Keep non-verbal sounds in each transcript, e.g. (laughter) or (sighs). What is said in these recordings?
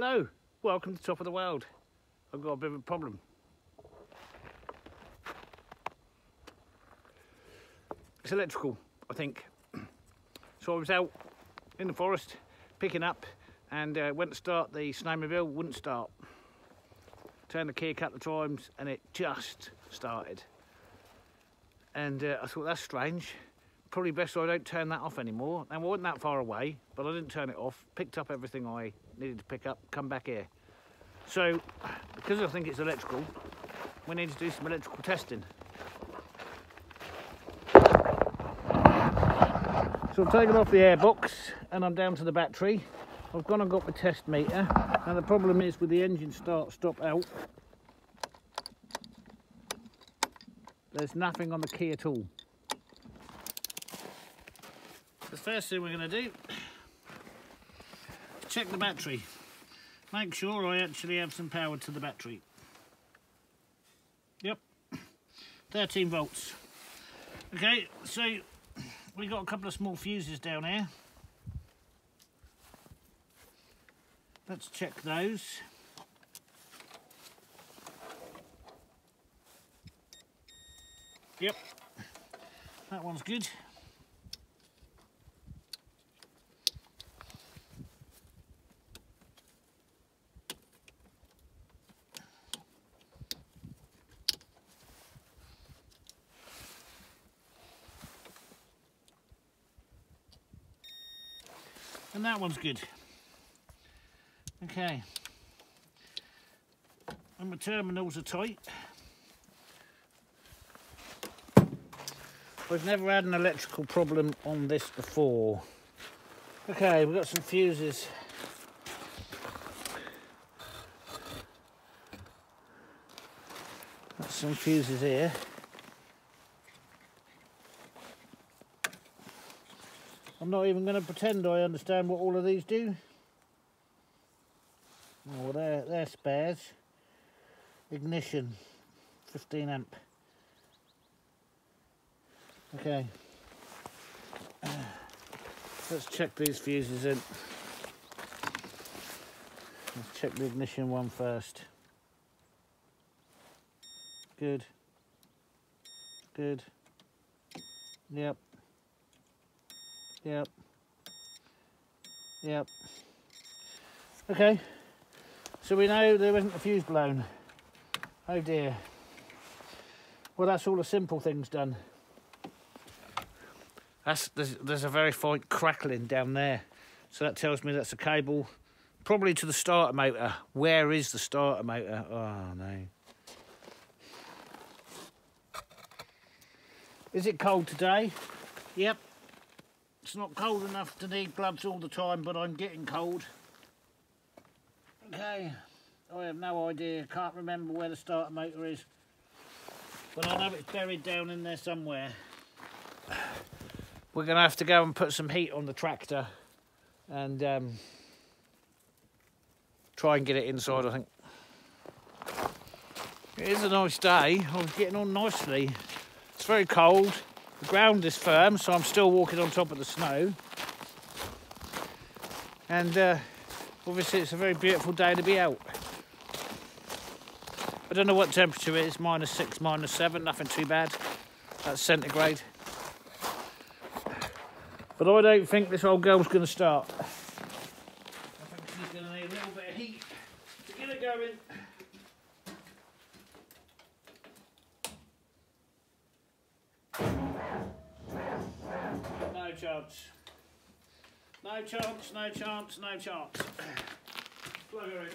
Hello, welcome to top of the world. I've got a bit of a problem. It's electrical, I think. (clears throat) So I was out in the forest picking up and uh, went to start the snowmobile, wouldn't start. Turned the key a couple of times and it just started. And uh, I thought that's strange. Probably best I don't turn that off anymore. And I wasn't that far away, but I didn't turn it off. Picked up everything I needed to pick up, come back here. So, because I think it's electrical, we need to do some electrical testing. So I've taken off the airbox and I'm down to the battery. I've gone and got the test meter. and the problem is with the engine start stop out, there's nothing on the key at all. The first thing we're going to do, check the battery. Make sure I actually have some power to the battery. Yep, 13 volts. Okay, so we got a couple of small fuses down here. Let's check those. Yep, that one's good. And that one's good. Okay. And my terminals are tight. We've never had an electrical problem on this before. Okay, we've got some fuses. Got some fuses here. I'm not even going to pretend I understand what all of these do. Oh, they're, they're spares. Ignition, 15 amp. Okay. (sighs) Let's check these fuses in. Let's check the ignition one first. Good. Good. Yep. Yep. Yep. Okay. So we know there isn't a fuse blown. Oh dear. Well, that's all the simple things done. That's there's, there's a very faint crackling down there. So that tells me that's a cable probably to the starter motor. Where is the starter motor? Oh no. Is it cold today? Yep. It's not cold enough to need gloves all the time, but I'm getting cold. Okay, I have no idea, can't remember where the starter motor is. But I know it's buried down in there somewhere. We're going to have to go and put some heat on the tractor and um, try and get it inside, I think. It is a nice day. I was getting on nicely. It's very cold. The ground is firm, so I'm still walking on top of the snow. And uh, obviously it's a very beautiful day to be out. I don't know what temperature it is, minus six, minus seven, nothing too bad. That's centigrade. But I don't think this old girl's going to start. I think she's going to need a little bit of heat to get it going. No chance. No chance, no chance, no chance. Plug her in.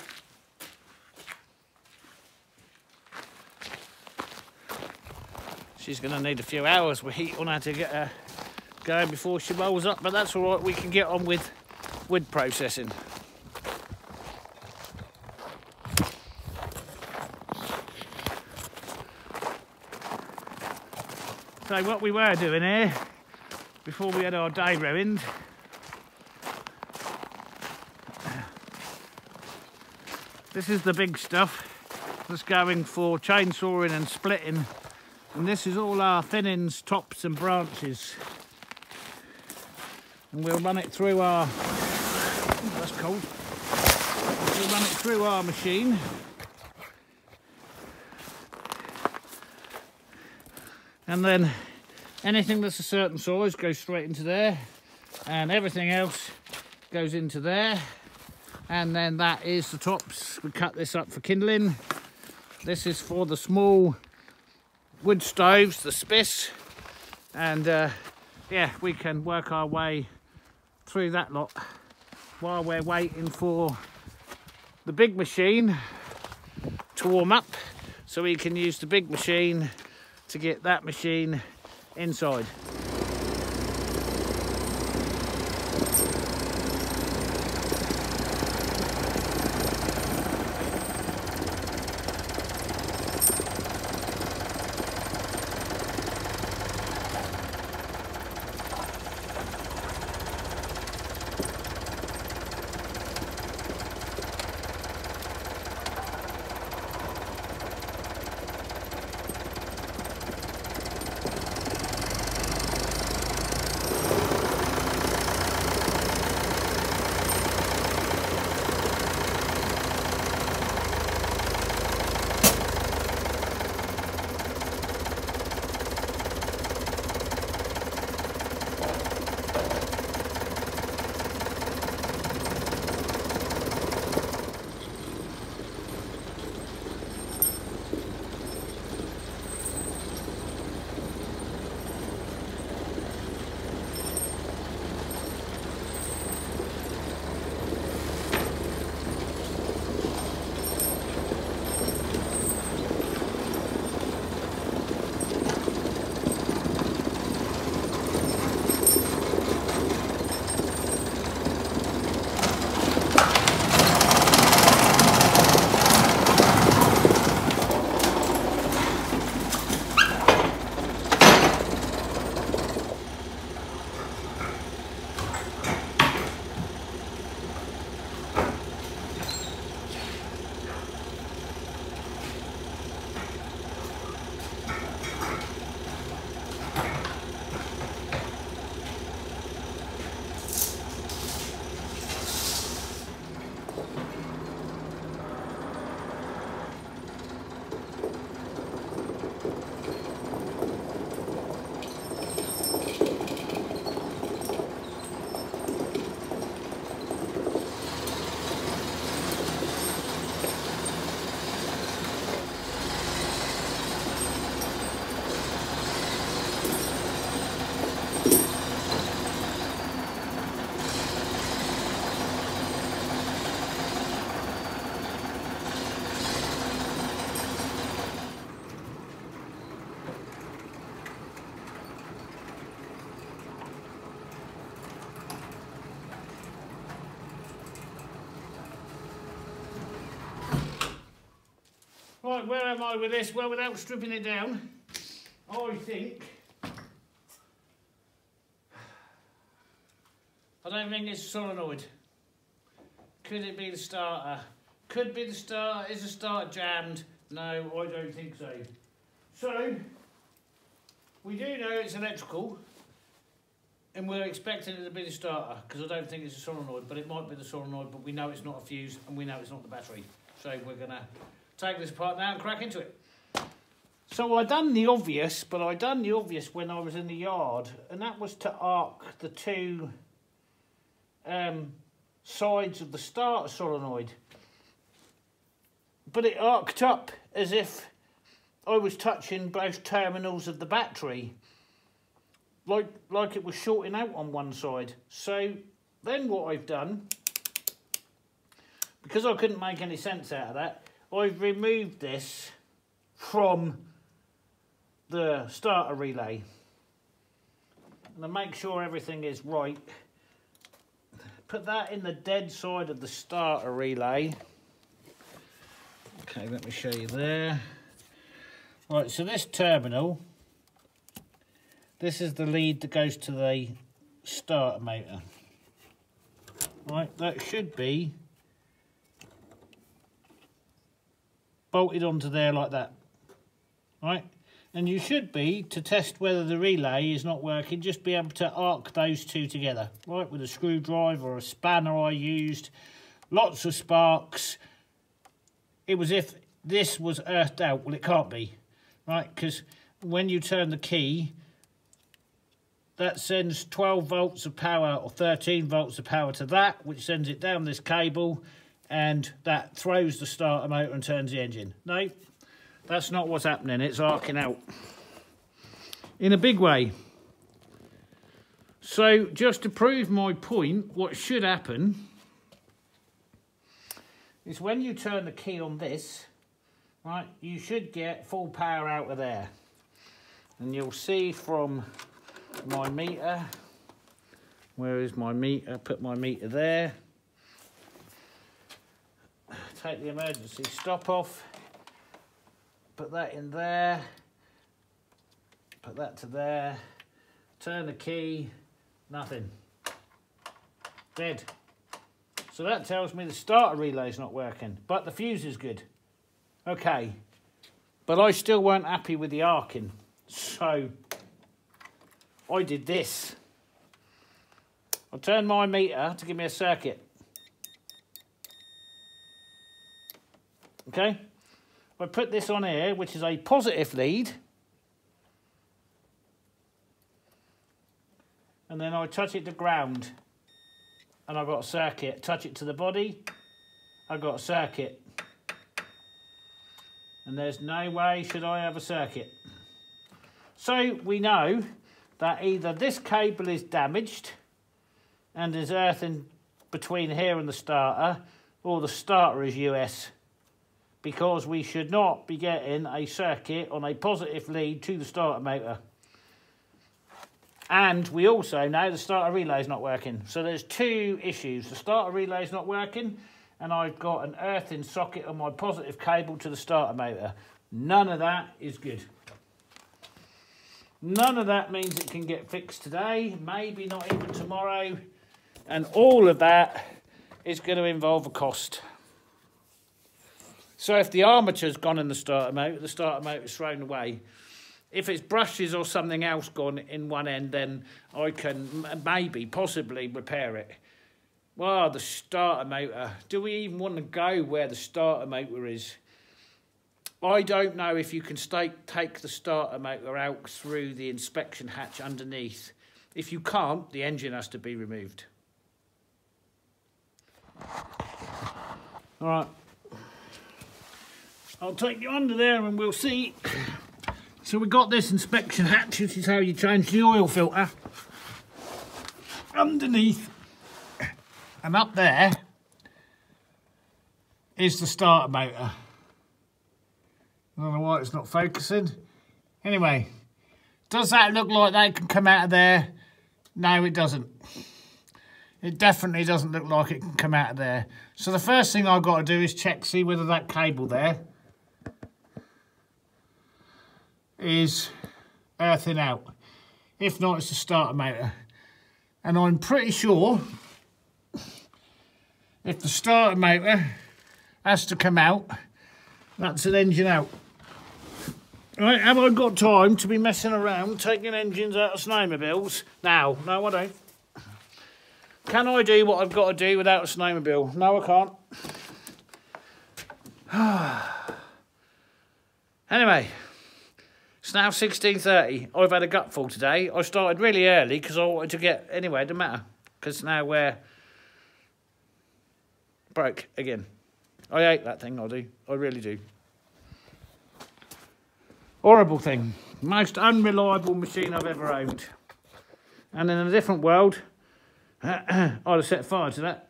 She's going to need a few hours with heat on her to get her going before she rolls up, but that's all right. We can get on with wood processing. So what we were doing here, before we had our day ruined, this is the big stuff that's going for chainsawing and splitting and this is all our thinnings, tops and branches. And we'll run it through our oh, that's cold. We'll run it through our machine. And then anything that's a certain size goes straight into there and everything else goes into there. And then that is the tops. We cut this up for kindling. This is for the small wood stoves the spiss and uh, yeah we can work our way through that lot while we're waiting for the big machine to warm up. So we can use the big machine to get that machine inside where am I with this? Well, without stripping it down, I think... I don't think it's solenoid. Could it be the starter? Could be the starter. Is the starter jammed? No, I don't think so. So, we do know it's electrical, and we're expecting it to be the starter, because I don't think it's a solenoid, but it might be the solenoid, but we know it's not a fuse, and we know it's not the battery. So we're going to take this apart now and crack into it. So I done the obvious, but I done the obvious when I was in the yard, and that was to arc the two um, sides of the starter solenoid. But it arced up as if I was touching both terminals of the battery, like like it was shorting out on one side. So then what I've done, because I couldn't make any sense out of that, I've removed this from the starter relay. And to make sure everything is right, put that in the dead side of the starter relay. Okay, let me show you there. Right, so this terminal, this is the lead that goes to the starter motor. Right, that should be bolted onto there like that. Right? And you should be, to test whether the relay is not working, just be able to arc those two together. Right, with a screwdriver or a spanner I used. Lots of sparks. it was if this was earthed out. Well, it can't be, right? Because when you turn the key, that sends 12 volts of power or 13 volts of power to that, which sends it down this cable, and that throws the starter motor and turns the engine. No, that's not what's happening. It's arcing out in a big way. So just to prove my point, what should happen is when you turn the key on this, right, you should get full power out of there. And you'll see from my meter, where is my meter? Put my meter there. Take the emergency stop off. Put that in there. Put that to there. Turn the key. Nothing. Dead. So that tells me the starter relay is not working, but the fuse is good. Okay. But I still weren't happy with the arcing. So I did this. I turned my meter to give me a circuit. Okay. I put this on here, which is a positive lead. And then I touch it to ground. And I've got a circuit. Touch it to the body. I've got a circuit. And there's no way should I have a circuit. So we know that either this cable is damaged and there's earth in between here and the starter or the starter is US because we should not be getting a circuit on a positive lead to the starter motor. And we also know the starter relay is not working. So there's two issues. The starter relay is not working and I've got an earthing socket on my positive cable to the starter motor. None of that is good. None of that means it can get fixed today, maybe not even tomorrow. And all of that is going to involve a cost. So if the armature's gone in the starter motor, the starter motor is thrown away. If it's brushes or something else gone in one end, then I can maybe, possibly repair it. Well, the starter motor. Do we even want to go where the starter motor is? I don't know if you can take the starter motor out through the inspection hatch underneath. If you can't, the engine has to be removed. All right. I'll take you under there and we'll see. So we got this inspection hatch, which is how you change the oil filter. Underneath and up there is the starter motor. I don't know why it's not focusing. Anyway, does that look like that can come out of there? No, it doesn't. It definitely doesn't look like it can come out of there. So the first thing I've got to do is check, see whether that cable there is earthing out. If not, it's the starter motor. And I'm pretty sure if the starter motor has to come out, that's an engine out. Right, have I got time to be messing around taking engines out of snowmobiles? Now, no I don't. Can I do what I've got to do without a snowmobile? No I can't. (sighs) anyway, it's now 16.30. I've had a gutful today. I started really early because I wanted to get... Anyway, it doesn't matter. Because now we're... Broke again. I hate that thing, I do. I really do. Horrible thing. Most unreliable machine I've ever owned. And in a different world, (clears throat) I'd have set fire to that.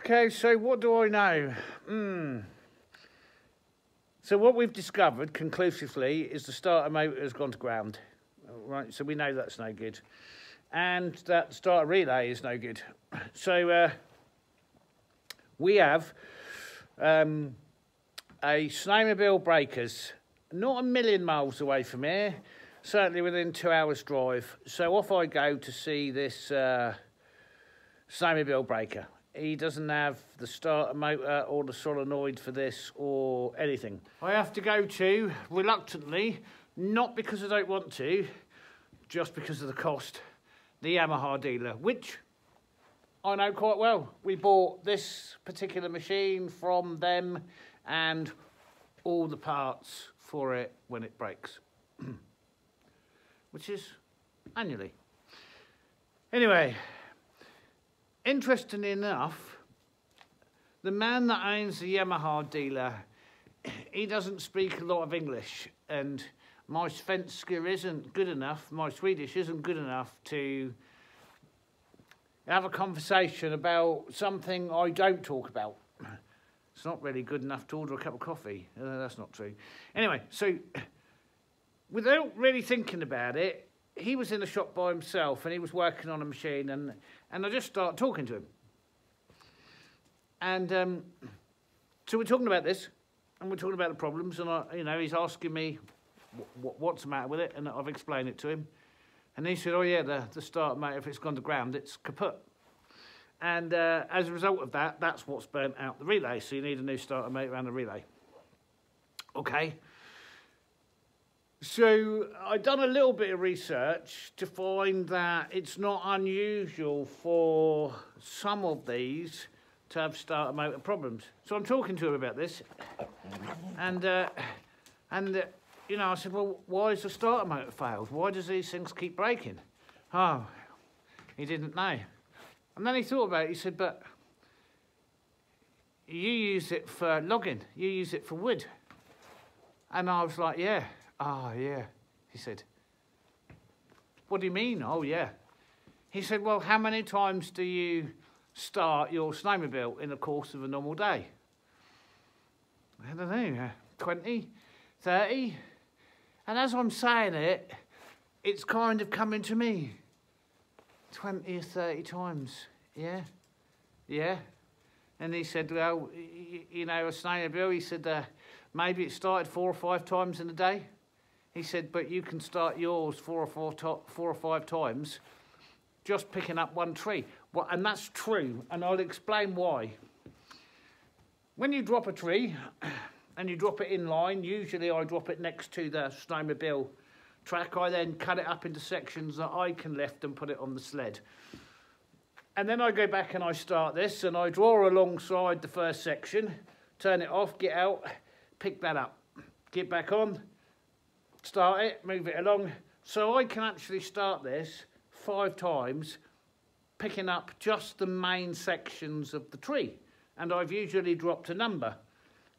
Okay, so what do I know? Hmm. So what we've discovered conclusively is the starter motor has gone to ground. Right, so we know that's no good. And that starter relay is no good. (coughs) So uh, we have um, a snowmobile breakers not a million miles away from here, certainly within two hours drive. So off I go to see this uh, snowmobile breaker. He doesn't have the starter motor or the solenoid for this or anything. I have to go to, reluctantly, not because I don't want to, just because of the cost, the Yamaha dealer, which I know quite well. We bought this particular machine from them and all the parts for it when it breaks, (clears throat) which is annually. Anyway, interestingly enough, the man that owns the Yamaha dealer, he doesn't speak a lot of English and my svenska isn't good enough, my Swedish isn't good enough to have a conversation about something I don't talk about. It's not really good enough to order a cup of coffee. Uh, that's not true. Anyway, so without really thinking about it, he was in the shop by himself and he was working on a machine and, and I just start talking to him. And um, so we're talking about this and we're talking about the problems and I, you know, he's asking me what, what's the matter with it and I've explained it to him. And he said, oh yeah, the, the start motor, if it's gone to ground, it's kaput. And uh, as a result of that, that's what's burnt out the relay. So you need a new starter motor and a relay. Okay. So I've done a little bit of research to find that it's not unusual for some of these to have starter motor problems. So I'm talking to him about this, and uh, and uh, you know I said, well, why is the starter motor failed? Why does these things keep breaking? Oh, he didn't know, and then he thought about it. He said, but you use it for logging, you use it for wood, and I was like, yeah. Ah, yeah, he said. What do you mean? Oh, yeah. He said, well, how many times do you start your snowmobile in the course of a normal day? I don't know, 20, 30? And as I'm saying it, it's kind of coming to me. 20 or 30 times, yeah? Yeah? And he said, well, you know, a snowmobile, he said, uh, maybe it started four or five times in a day. He said, but you can start yours four or, four, four or five times just picking up one tree. Well, and that's true, and I'll explain why. When you drop a tree (clears throat) and you drop it in line, usually I drop it next to the snowmobile track. I then cut it up into sections that I can lift and put it on the sled. And then I go back and I start this and I draw alongside the first section, turn it off, get out, pick that up, get back on, start it, move it along. So I can actually start this five times, picking up just the main sections of the tree. And I've usually dropped a number.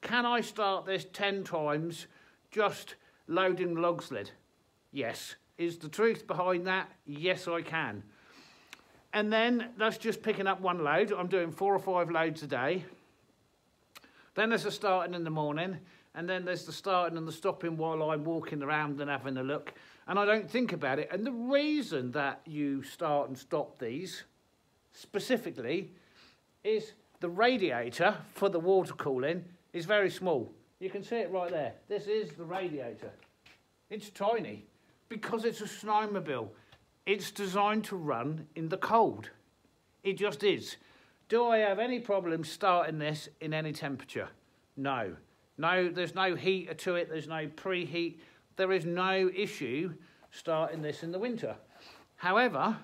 Can I start this 10 times just loading log sled? Yes. Is the truth behind that? Yes, I can. And then that's just picking up one load. I'm doing four or five loads a day. Then there's a starting in the morning and then there's the starting and the stopping while I'm walking around and having a look, and I don't think about it. And the reason that you start and stop these specifically is the radiator for the water cooling is very small. You can see it right there. This is the radiator. It's tiny because it's a snowmobile. It's designed to run in the cold. It just is. Do I have any problem starting this in any temperature? No. No, there's no heater to it, there's no preheat. There is no issue starting this in the winter. However,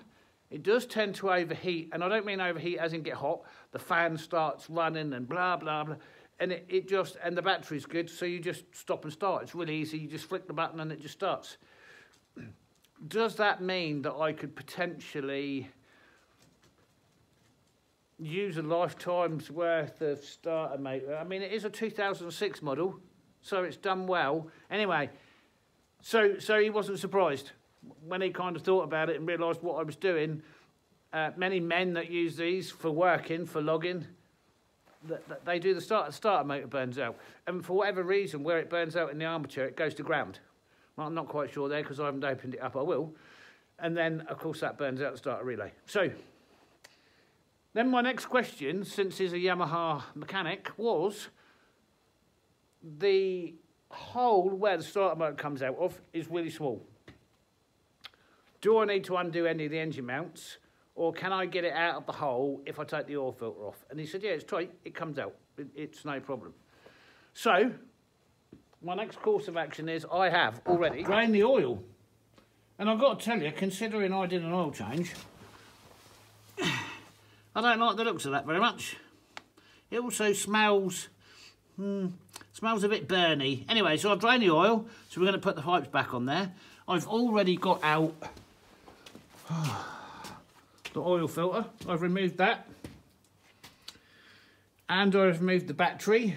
it does tend to overheat, and I don't mean overheat as in get hot. The fan starts running and blah, blah, blah. And it, it just, and the battery's good, so you just stop and start. It's really easy. You just flick the button and it just starts. (clears throat) Does that mean that I could potentially use a lifetime's worth of starter mate. I mean, it is a 2006 model, so it's done well. Anyway, so so he wasn't surprised when he kind of thought about it and realised what I was doing. Uh, many men that use these for working, for logging, they do the starter, starter motor burns out. And for whatever reason, where it burns out in the armature, it goes to ground. Well, I'm not quite sure there because I haven't opened it up. I will. And then, of course, that burns out the starter relay. So then my next question, since he's a Yamaha mechanic, was the hole where the starter motor comes out of is really small. Do I need to undo any of the engine mounts or can I get it out of the hole if I take the oil filter off? And he said, yeah, it's tight, it comes out, it, it's no problem. So, my next course of action is I have already drained the oil. And I've got to tell you, considering I did an oil change, I don't like the looks of that very much. It also smells, hmm, smells a bit burny. Anyway, so I've drained the oil, so we're going to put the pipes back on there. I've already got out (sighs) the oil filter. I've removed that. And I've removed the battery.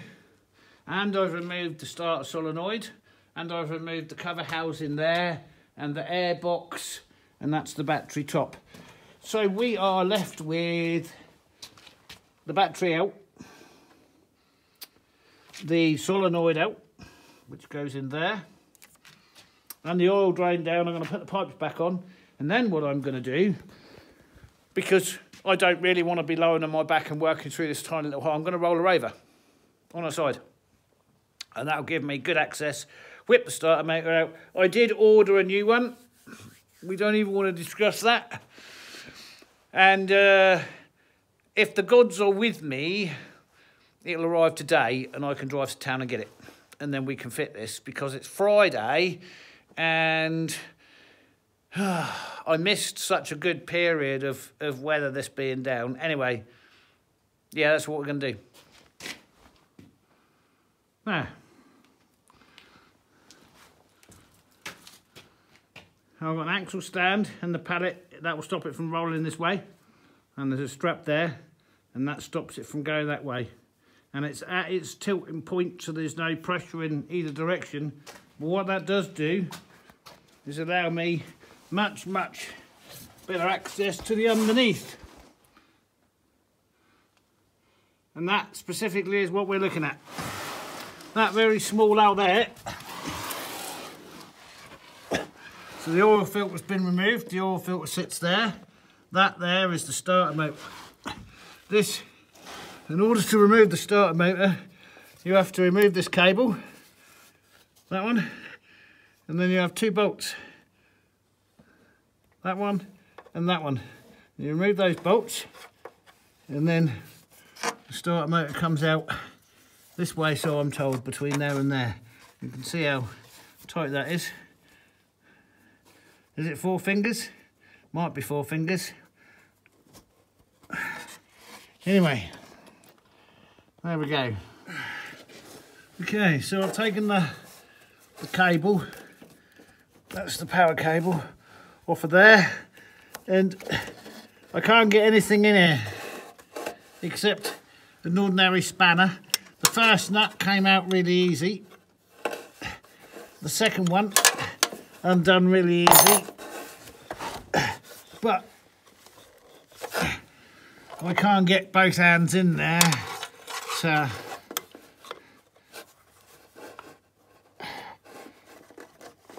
And I've removed the starter solenoid. And I've removed the cover housing there. And the air box. And that's the battery top. So we are left with the battery out. The solenoid out. Which goes in there. And the oil drain down. I'm going to put the pipes back on. And then what I'm going to do because I don't really want to be lowering on my back and working through this tiny little hole. I'm going to roll her over on her side. And that'll give me good access. Whip the starter motor out. I did order a new one. We don't even want to discuss that. And uh, if the gods are with me, it'll arrive today and I can drive to town and get it. And then we can fit this because it's Friday and (sighs) I missed such a good period of, of weather this being down. Anyway, yeah, that's what we're going to do. Now, I've got an axle stand and the pallet, that will stop it from rolling this way. And there's a strap there, and that stops it from going that way. And it's at its tilting point, so there's no pressure in either direction. But what that does do is allow me much, much better access to the underneath. And that specifically is what we're looking at. That very small out there. So the oil filter's been removed, the oil filter sits there. That there is the starter motor. This, in order to remove the starter motor, you have to remove this cable, that one, and then you have two bolts that one and that one. You remove those bolts and then the starter motor comes out this way so I'm told between there and there. You can see how tight that is. Is it four fingers? Might be four fingers. Anyway, there we go. Okay, so I've taken the, the cable, that's the power cable, off of there and I can't get anything in here except an ordinary spanner. The first nut came out really easy. The second one undone really easy. (coughs) But I can't get both hands in there. So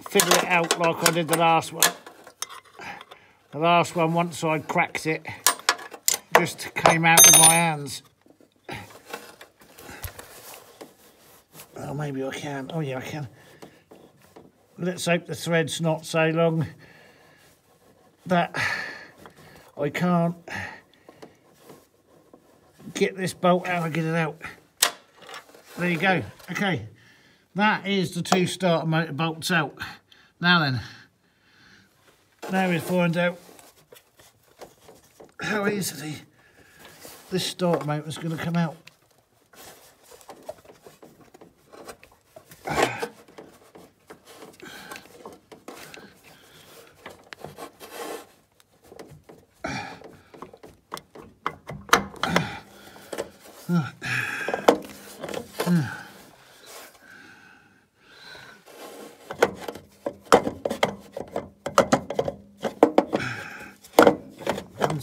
fiddle it out like I did the last one. The last one, once I cracked it, just came out of my hands. Oh, maybe I can. Oh, yeah, I can. Let's hope the thread's not so long that I can't get this bolt out and get it out. There you go. Okay, that is the two starter motor bolts out. Now then, now we find out how easily this starter motor is going to come out.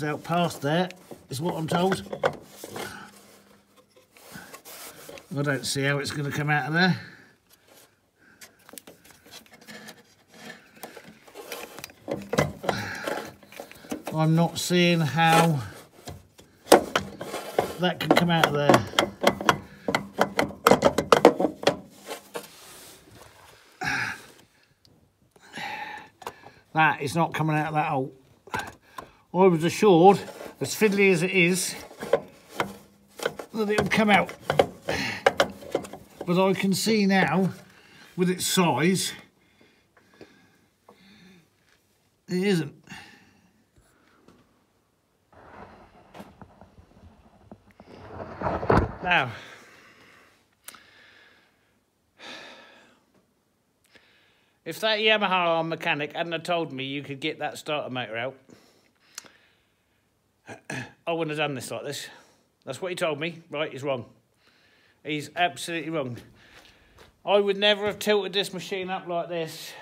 Out past there, is what I'm told. I don't see how it's going to come out of there. I'm not seeing how that can come out of there. That is not coming out of that hole. I was assured, as fiddly as it is, that it would come out. But I can see now, with its size, it isn't. Now, if that Yamaha mechanic hadn't told me you could get that starter motor out, I wouldn't have done this like this. That's what he told me. Right, he's wrong. He's absolutely wrong. I would never have tilted this machine up like this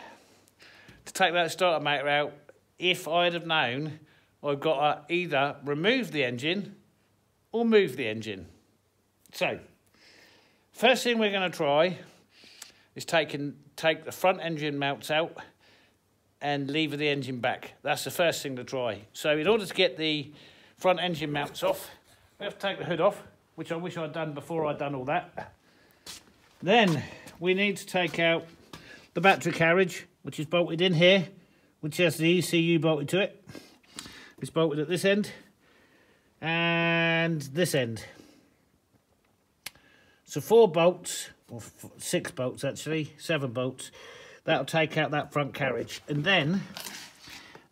to take that starter motor out if I'd have known I've got to either remove the engine or move the engine. So, first thing we're going to try is taking, take the front engine mounts out and lever the engine back. That's the first thing to try. So in order to get the front engine mounts off, we have to take the hood off, which I wish I'd done before I'd done all that. Then we need to take out the battery carriage, which is bolted in here, which has the ECU bolted to it. It's bolted at this end and this end. So four bolts, or six bolts actually, seven bolts. That'll take out that front carriage. And then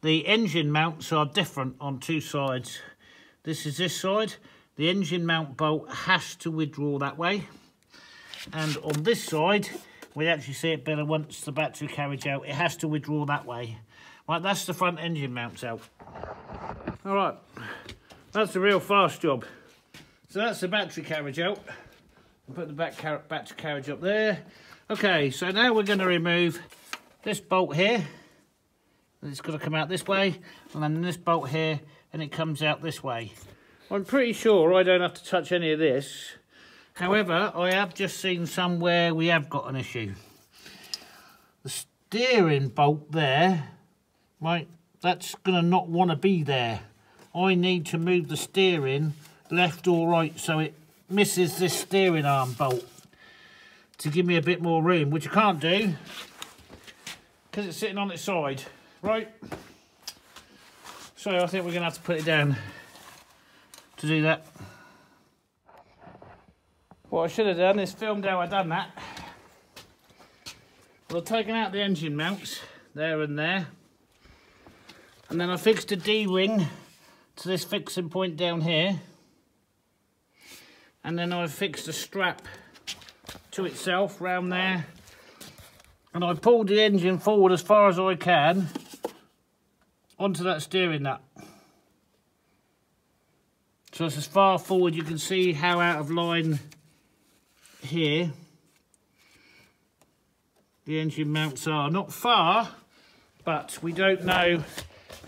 the engine mounts are different on two sides. This is this side. The engine mount bolt has to withdraw that way. And on this side, we actually see it better once the battery carriage out. It has to withdraw that way. Right, that's the front engine mounts out. All right, that's a real fast job. So that's the battery carriage out. Put the back car battery carriage up there. Okay, so now we're going to remove this bolt here. It's going to come out this way, and then this bolt here, and it comes out this way. I'm pretty sure I don't have to touch any of this. However, I have just seen somewhere we have got an issue. The steering bolt there, right, that's going to not want to be there. I need to move the steering left or right so it misses this steering arm bolt to give me a bit more room, which I can't do because it's sitting on its side, right? So I think we're going to have to put it down to do that. What I should have done is filmed how I done that. Well, I've taken out the engine mounts there and there. And then I fixed a D-ring to this fixing point down here. And then I fixed a strap to itself round there. And I pulled the engine forward as far as I can onto that steering nut. So it's as far forward you can see how out of line here the engine mounts are. Not far, but we don't know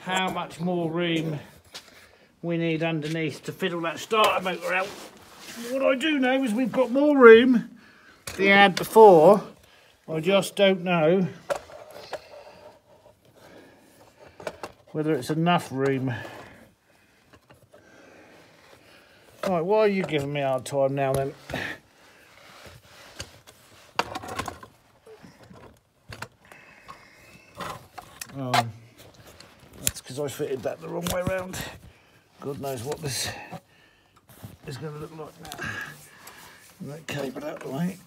how much more room we need underneath to fiddle that starter motor out. What I do know is we've got more room than we had before. I just don't know whether it's enough room. Right, why are you giving me hard time now then? Um, that's because I fitted that the wrong way around. God knows what this is going to look like now. Okay, but out the way.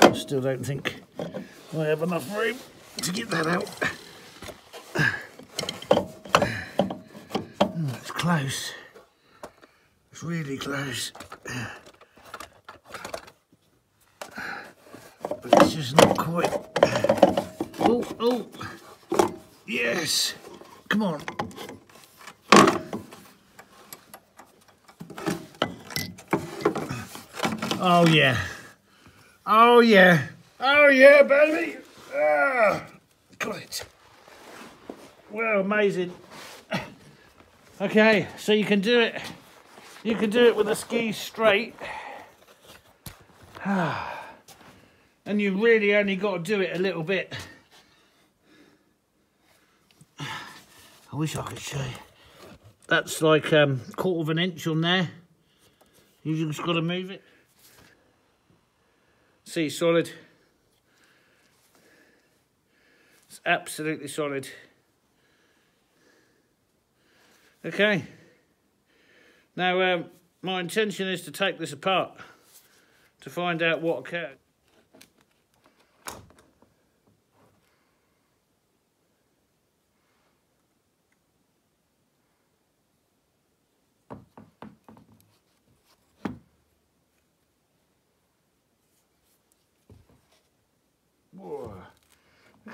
I still don't think I have enough room to get that out. Oh, it's close. It's really close. But it's just not quite. Oh, oh. Yes. Come on. Oh, yeah. Oh, yeah. Oh, yeah, baby. Ah, got it. Well, amazing. Okay, so you can do it. You can do it with the skis straight. (sighs) And you really only got to do it a little bit. I wish I could show you. That's like um, quarter of an inch on there. You just got to move it. See, solid. It's absolutely solid. Okay. Now, um, my intention is to take this apart to find out what occurred.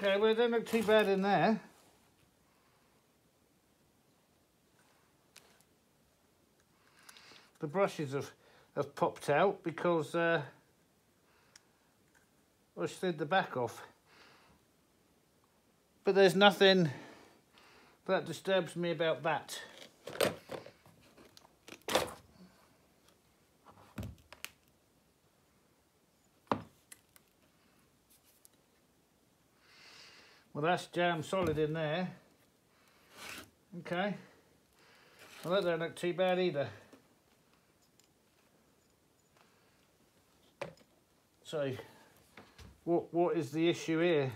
Okay, well, it don't look too bad in there. The brushes have, have popped out because uh, I slid the back off. But there's nothing that disturbs me about that. Well, that's jam solid in there. Okay. Well, that don't look too bad either. So, what what is the issue here?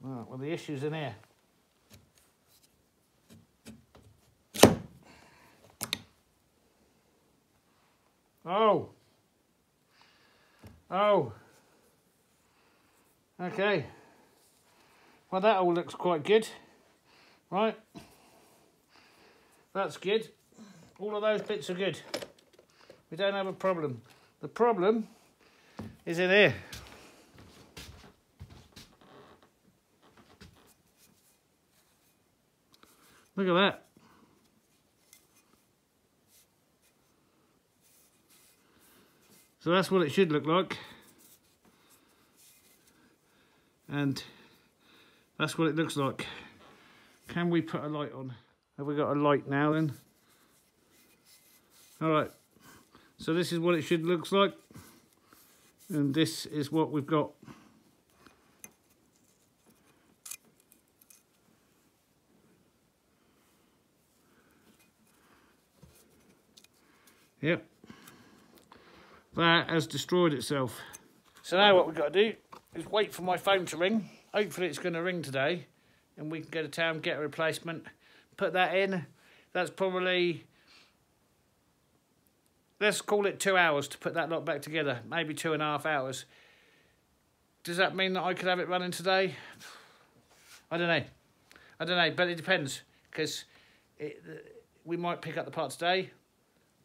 Right, well the issue's in here. Oh. Oh. Okay. Well that all looks quite good. Right. That's good. All of those bits are good. We don't have a problem. The problem is in here. Look at that. So that's what it should look like. And that's what it looks like. Can we put a light on? Have we got a light now then? Alright, so this is what it should looks like. And this is what we've got. Yep. That has destroyed itself. So now what we've got to do is wait for my phone to ring. Hopefully it's going to ring today and we can go to town, get a replacement, put that in. That's probably, let's call it two hours to put that lot back together, maybe two and a half hours. Does that mean that I could have it running today? (sighs) I don't know. I don't know, but it depends because we might pick up the part today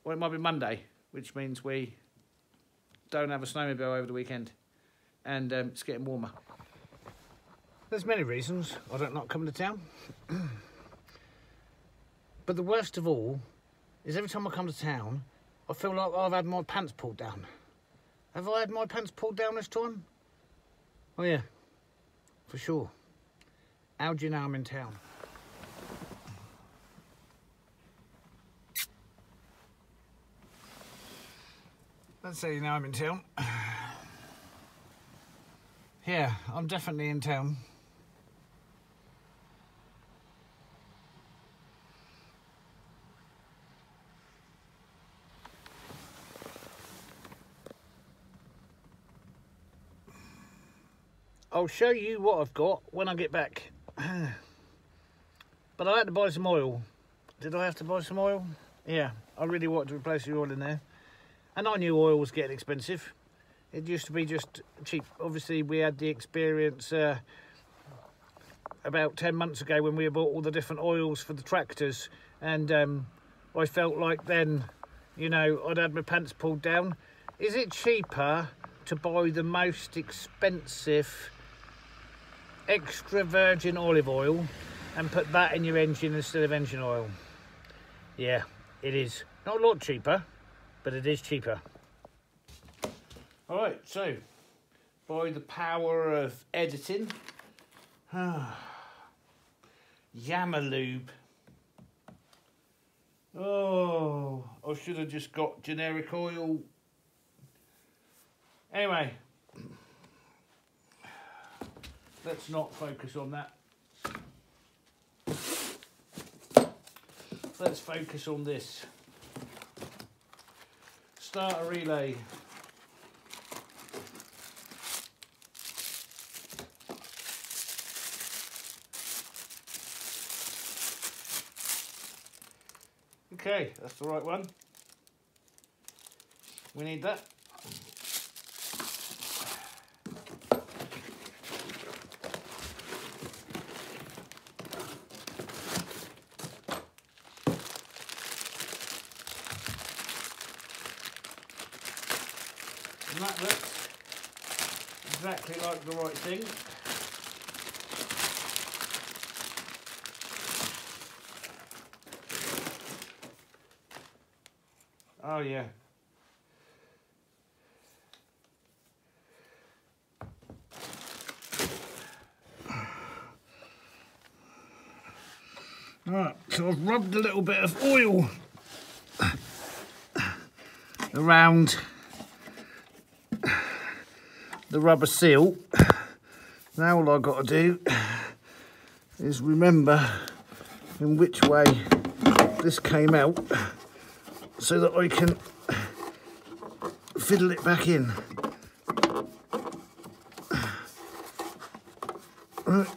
or it might be Monday, which means we don't have a snowmobile over the weekend and um, it's getting warmer. There's many reasons I don't like coming to town. (clears throat) but the worst of all is every time I come to town, I feel like I've had my pants pulled down. Have I had my pants pulled down this time? Oh yeah, for sure. How do you know I'm in town? Let's say now I'm in town. (sighs) Yeah, I'm definitely in town. I'll show you what I've got when I get back. (sighs) but I had to buy some oil. Did I have to buy some oil? Yeah, I really wanted to replace the oil in there. And I knew oil was getting expensive. It used to be just cheap. Obviously, we had the experience uh, about 10 months ago when we bought all the different oils for the tractors. And um, I felt like then, you know, I'd had my pants pulled down. Is it cheaper to buy the most expensive extra virgin olive oil and put that in your engine instead of engine oil? Yeah, it is. Not a lot cheaper, but it is cheaper. All right, so by the power of editing, (sighs) Yamalube. Oh, I should have just got generic oil. Anyway, let's not focus on that. Let's focus on this starter relay. Okay, that's the right one. We need that. And that looks exactly like the right thing. Oh yeah. Right, so I've rubbed a little bit of oil around the rubber seal. Now all I've got to do is remember in which way this came out so that I can fiddle it back in. Right.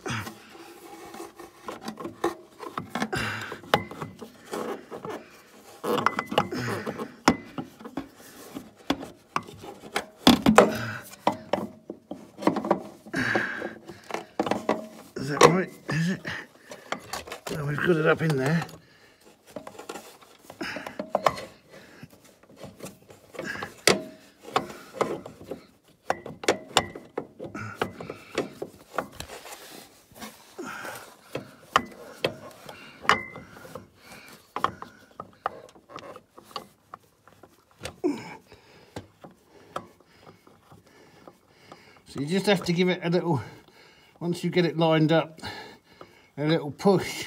Is that right? Is it? Well, we've got it up in there. So you just have to give it a little, once you get it lined up, a little push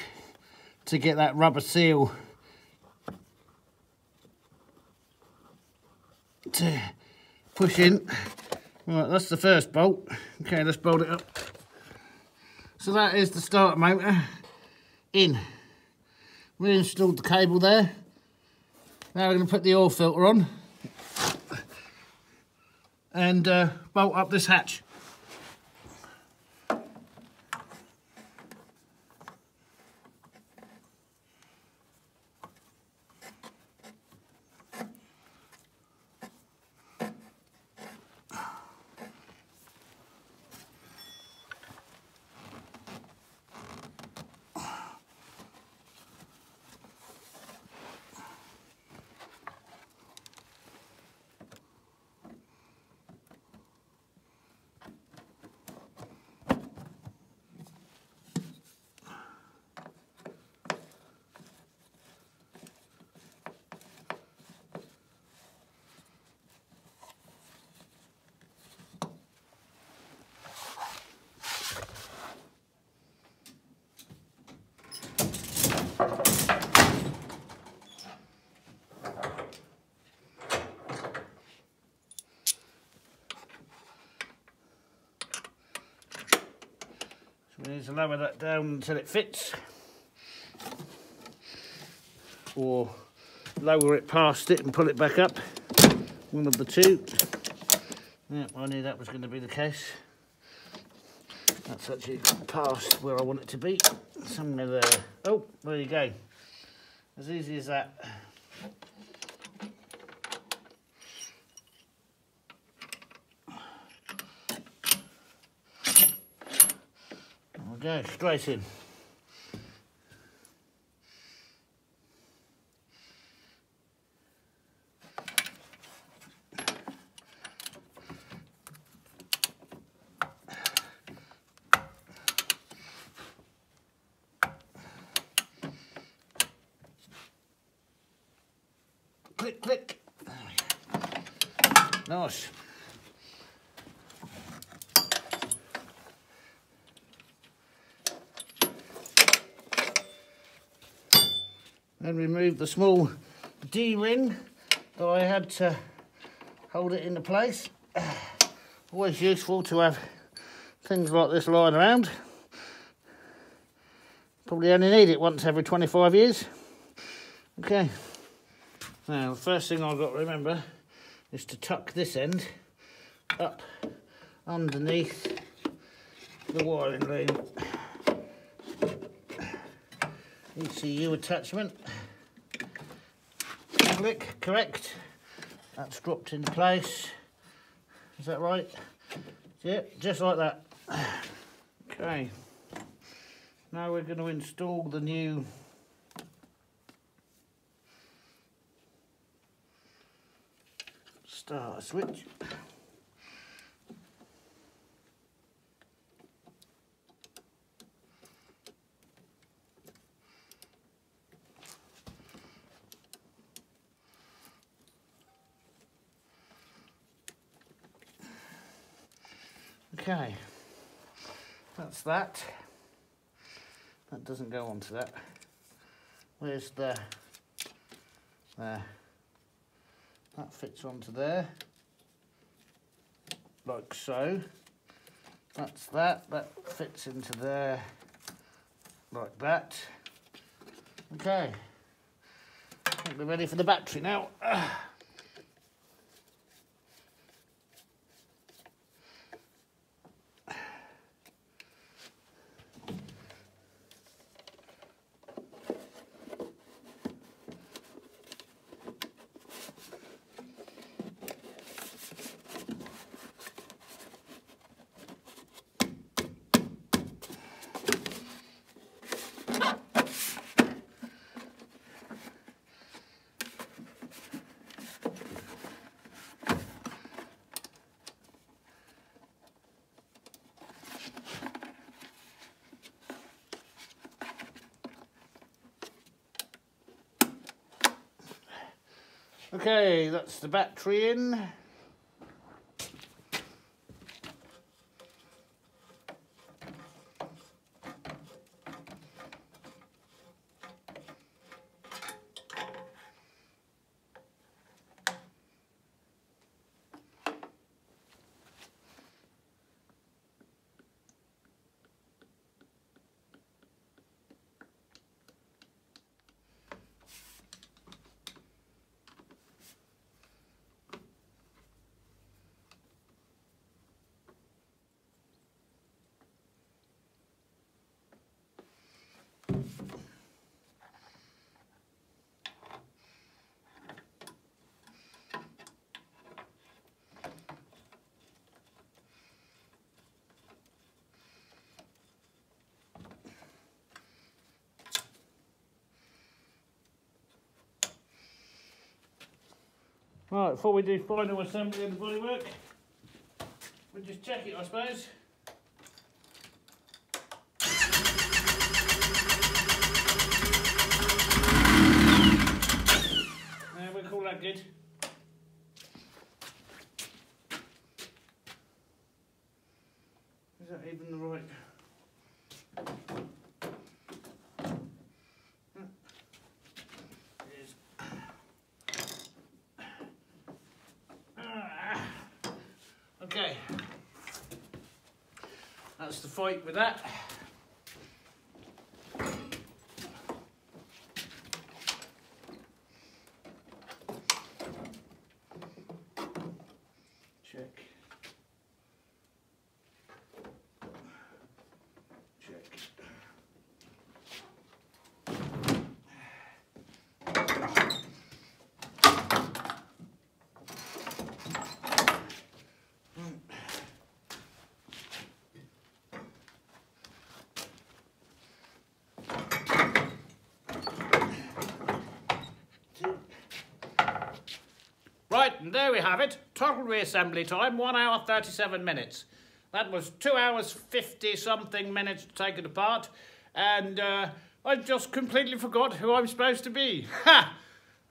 to get that rubber seal to push in. Right, that's the first bolt. Okay, let's bolt it up. So that is the starter motor in. We installed the cable there. Now we're going to put the oil filter on and uh, bolt up this hatch. To lower that down until it fits. Or lower it past it and pull it back up. One of the two. Yeah, I knew that was going to be the case. That's actually past where I want it to be. Somewhere there. Oh, there you go. As easy as that. We straight in. Click, click. Nice. Then remove the small D-ring that I had to hold it into place. (sighs) Always useful to have things like this lying around. Probably only need it once every 25 years. Okay. Now, the first thing I've got to remember is to tuck this end up underneath the wiring loom. (sniffs) ECU attachment. Click, correct. That's dropped into place. Is that right? Yep, just like that. Okay. Now we're going to install the new starter switch. Okay, that's that. That doesn't go onto that. Where's the, there. That fits onto there, like so. That's that, that fits into there, like that. Okay, I think we're ready for the battery now. Okay, that's the battery in. Right, before we do final assembly of the bodywork, we'll just check it I suppose. Yeah, we'll call that good. Is that even the right? Okay, the fight with that. Check. Check. Right, and there we have it. Total reassembly time, 1 hour 37 minutes. That was 2 hours 50 something minutes to take it apart. And uh, I just completely forgot who I'm supposed to be. Ha! (coughs)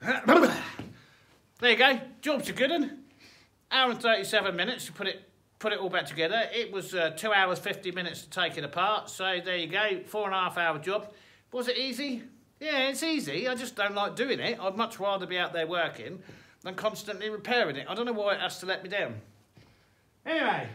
there you go, job's a good one. Hour and 37 minutes to put it put it all back together. It was uh, 2 hours 50 minutes to take it apart. So there you go, four and a half hour job. Was it easy? Yeah, it's easy. I just don't like doing it. I'd much rather be out there working than constantly repairing it. I don't know why it has to let me down. Anyway,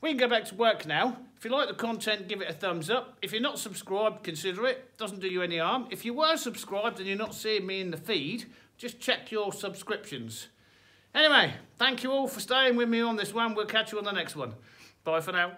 we can go back to work now. If you like the content, give it a thumbs up. If you're not subscribed, consider it. Doesn't do you any harm. If you were subscribed and you're not seeing me in the feed, just check your subscriptions. Anyway, thank you all for staying with me on this one. We'll catch you on the next one. Bye for now.